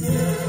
Yeah.